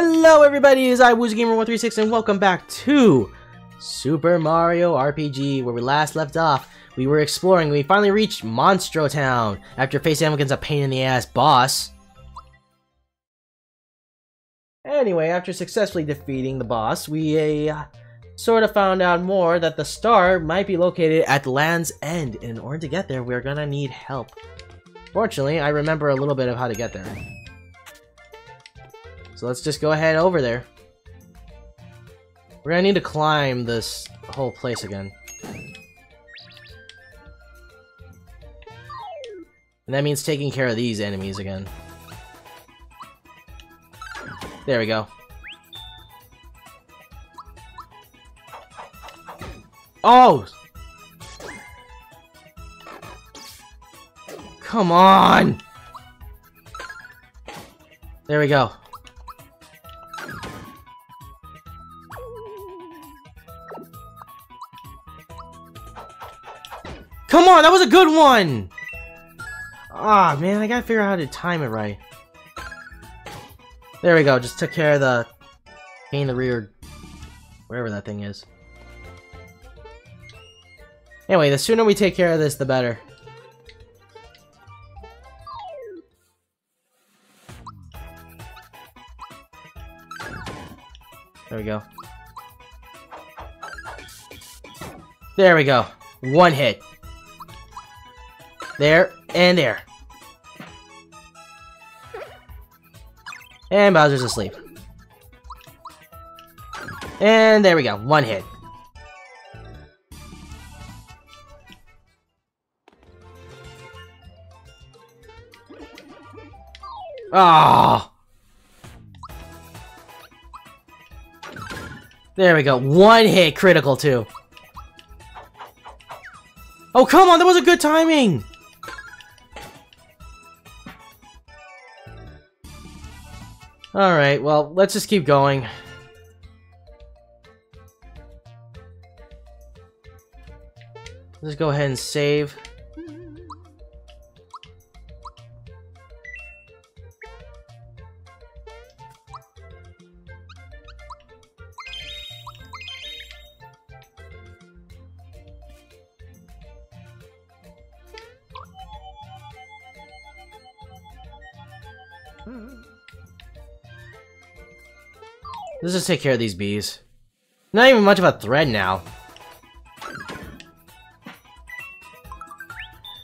Hello everybody, it's I WoozyGamer136 and welcome back to Super Mario RPG, where we last left off. We were exploring, we finally reached Monstro Town, after facing against a pain-in-the-ass boss. Anyway, after successfully defeating the boss, we uh, sort of found out more that the star might be located at Land's End, in order to get there, we're gonna need help. Fortunately, I remember a little bit of how to get there. So let's just go ahead over there. We're gonna need to climb this whole place again. And that means taking care of these enemies again. There we go. Oh! Come on! There we go. Come on, that was a good one! Ah, man, I gotta figure out how to time it right. There we go, just took care of the in the rear, wherever that thing is. Anyway, the sooner we take care of this, the better. There we go. There we go. One hit. There, and there. And Bowser's asleep. And there we go, one hit. Ah! There we go, one hit critical too. Oh, come on, that was a good timing! Alright, well, let's just keep going. Let's go ahead and save. Hmm. Let's just take care of these bees. Not even much of a threat now.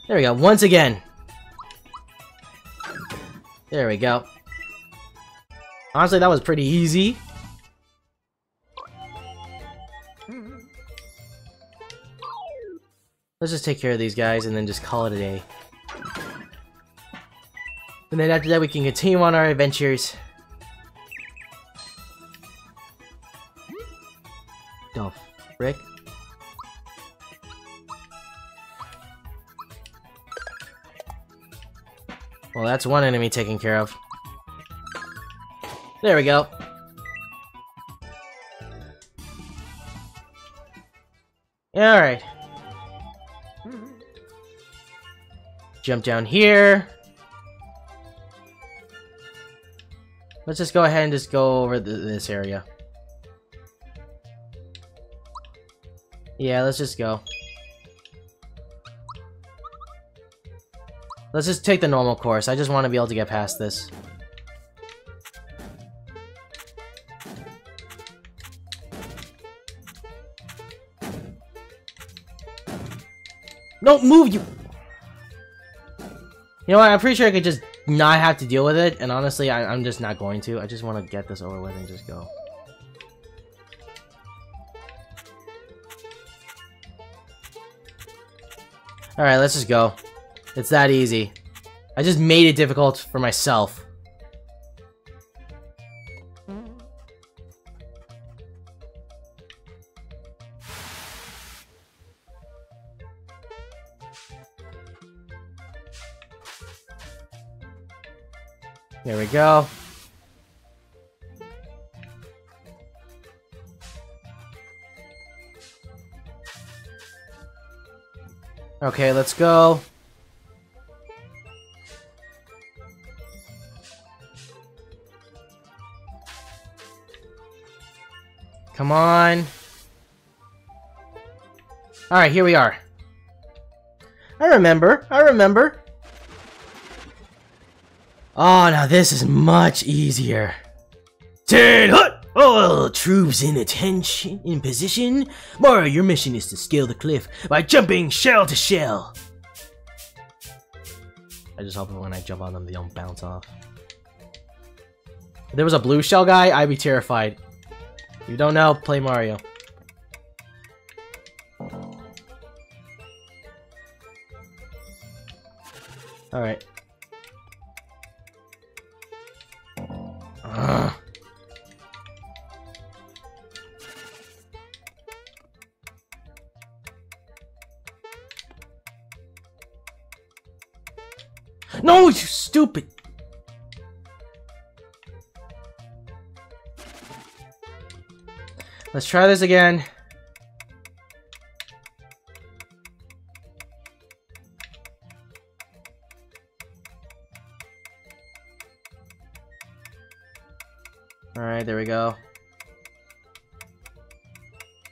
There we go, once again. There we go. Honestly, that was pretty easy. Let's just take care of these guys and then just call it a day. And then after that we can continue on our adventures. That's one enemy taken care of. There we go. Alright. Jump down here. Let's just go ahead and just go over th this area. Yeah, let's just go. Let's just take the normal course. I just want to be able to get past this. Don't move, you... You know what, I'm pretty sure I could just not have to deal with it, and honestly, I, am just not going to. I just want to get this over with and just go. Alright, let's just go. It's that easy. I just made it difficult for myself. There we go. Okay, let's go. Come on. Alright, here we are. I remember. I remember. Oh, now this is much easier. Ten hut! All troops in attention, in position. Mario, your mission is to scale the cliff by jumping shell to shell. I just hope when I jump on them, they don't bounce off. If there was a blue shell guy, I'd be terrified. You don't know, play Mario. Alright. No, you stupid! Let's try this again. Alright, there we go.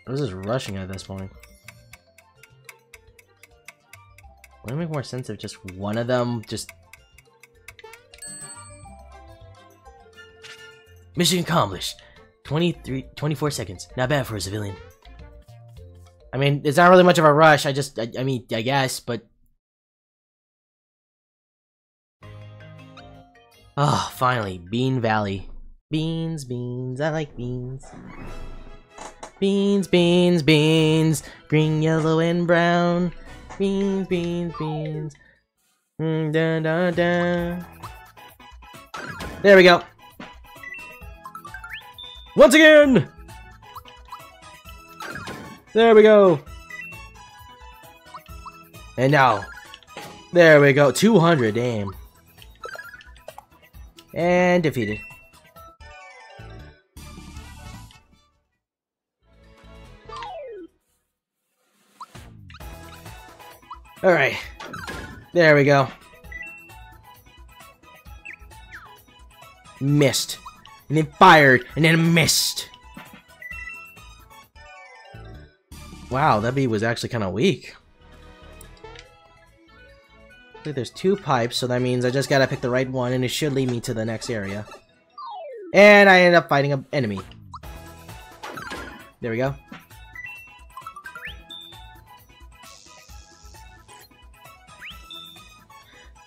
What is this rushing at this point? Would it make more sense if just one of them just... Mission accomplished! 23, 24 seconds. Not bad for a civilian. I mean, it's not really much of a rush. I just, I, I mean, I guess, but... Oh, finally. Bean Valley. Beans, beans, I like beans. Beans, beans, beans. Green, yellow, and brown. Beans, beans, beans. Mm, dun, dun, dun. There we go. Once again! There we go. And now. There we go. 200, damn. And defeated. Alright. There we go. Missed. And then fired. And then missed. Wow, that bee was actually kind of weak. There's two pipes, so that means I just gotta pick the right one, and it should lead me to the next area. And I end up fighting an enemy. There we go.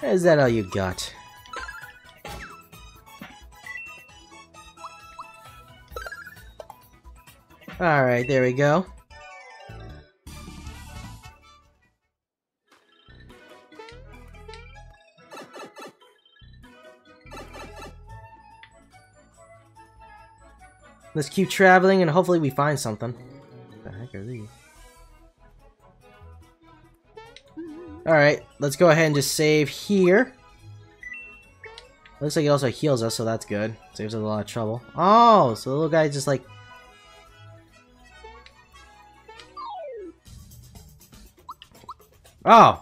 Is that all you got? Alright, there we go. Let's keep traveling and hopefully we find something. What the heck are these? Alright, let's go ahead and just save here. Looks like it also heals us, so that's good. Saves us a lot of trouble. Oh, so the little guy just like... Oh!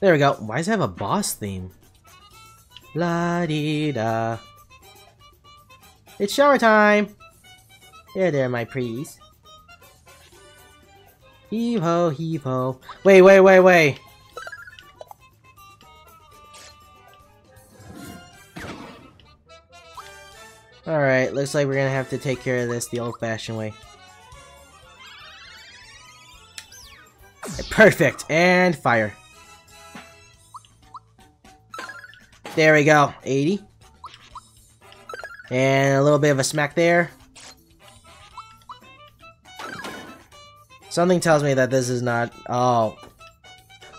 There we go. Why does it have a boss theme? La dee da. It's shower time! There, there, my pretties. Heave ho, heave ho. Wait, wait, wait, wait. Alright, looks like we're gonna have to take care of this the old-fashioned way. Perfect! And fire. There we go. 80. And a little bit of a smack there. Something tells me that this is not... Oh.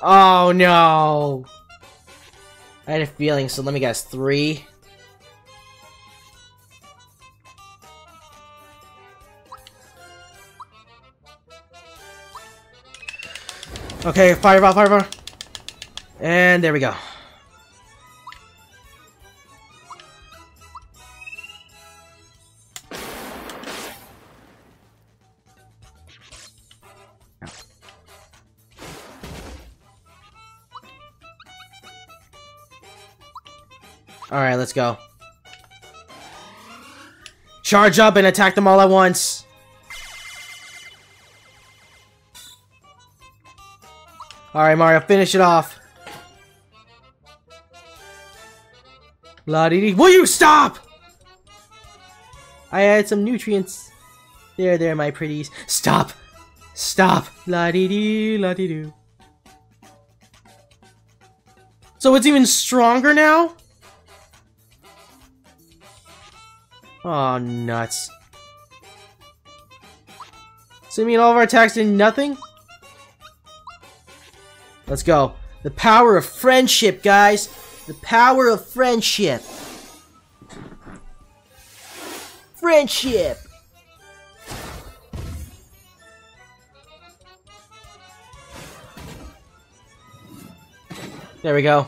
Oh, no! I had a feeling, so let me guess. Three? Okay, fireball, fireball. And there we go. Alright, let's go. Charge up and attack them all at once. Alright, Mario, finish it off. La -dee -dee. Will you stop? I added some nutrients. There, there, my pretties. Stop! Stop! La dee dee, la dee doo. So it's even stronger now? Oh, nuts. So you mean all of our attacks did nothing? Let's go. The power of friendship, guys. The power of friendship. Friendship. There we go.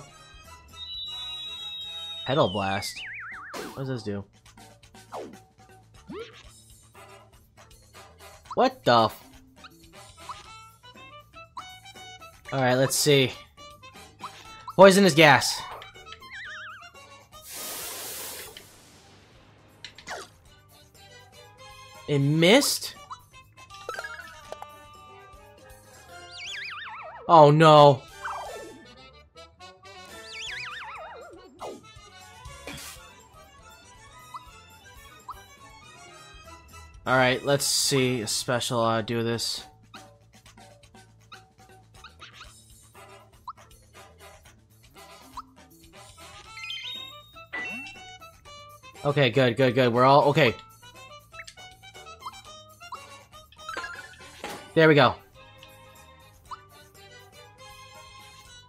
Petal Blast. What does this do? What the Alright, let's see. Poisonous gas. It missed? Oh no. Alright, let's see a special uh, do this. Okay, good, good, good. We're all okay. There we go.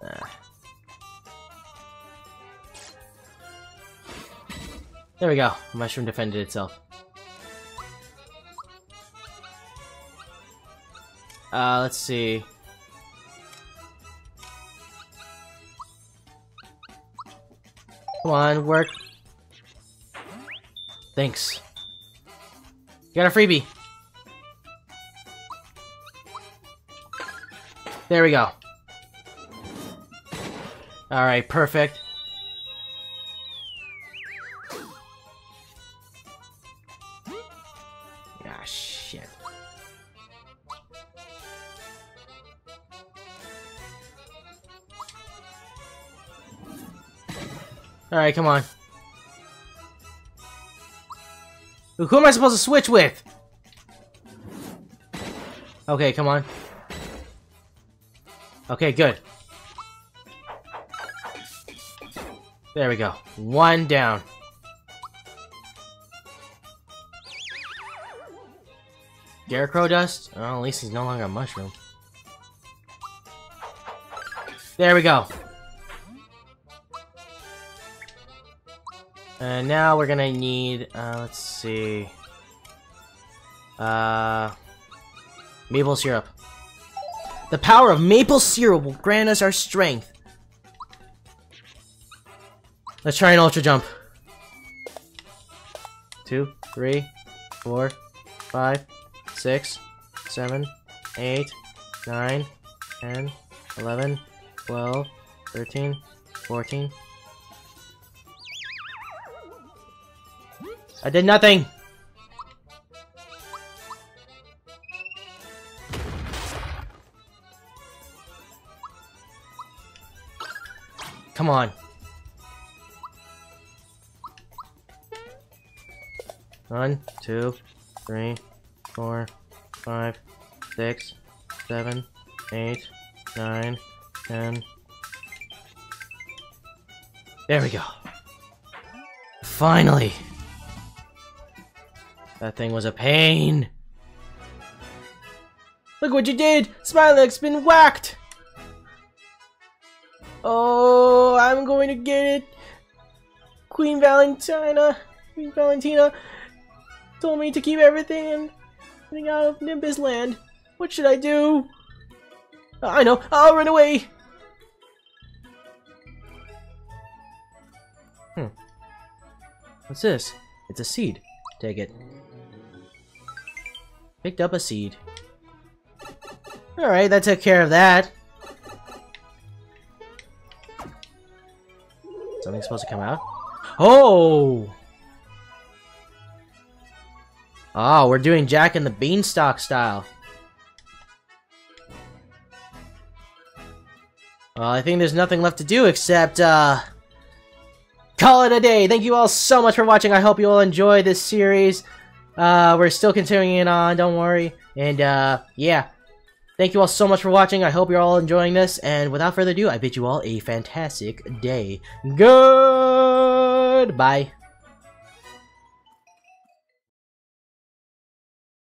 Uh. There we go. Mushroom defended itself. Uh, let's see. Come on, work. Thanks. Got a freebie. There we go. Alright, perfect. Ah, shit. Alright, come on. Who am I supposed to switch with? Okay, come on. Okay, good. There we go. One down. Scarecrow dust? Oh, at least he's no longer a mushroom. There we go. And now we're gonna need, uh, let's see. Uh, maple syrup. The power of maple syrup will grant us our strength. Let's try an ultra jump. Two, three, four, five, six, seven, eight, nine, ten, eleven, twelve, thirteen, fourteen. I did nothing! Come on. One, two, three, four, five, six, seven, eight, nine, ten. There we go. Finally! That thing was a pain. Look what you did! Smilax been whacked! Oh, I'm going to get it! Queen Valentina, Queen Valentina told me to keep everything and out of Nimbus land. What should I do? I know, I'll run away! Hmm. What's this? It's a seed. Take it. Picked up a seed. Alright, that took care of that. Something's supposed to come out? Oh! Oh, we're doing Jack and the Beanstalk style. Well, I think there's nothing left to do except, uh... Call it a day! Thank you all so much for watching. I hope you all enjoy this series. Uh, we're still continuing it on, don't worry. And, uh, yeah. Thank you all so much for watching. I hope you're all enjoying this. And without further ado, I bid you all a fantastic day. Goodbye.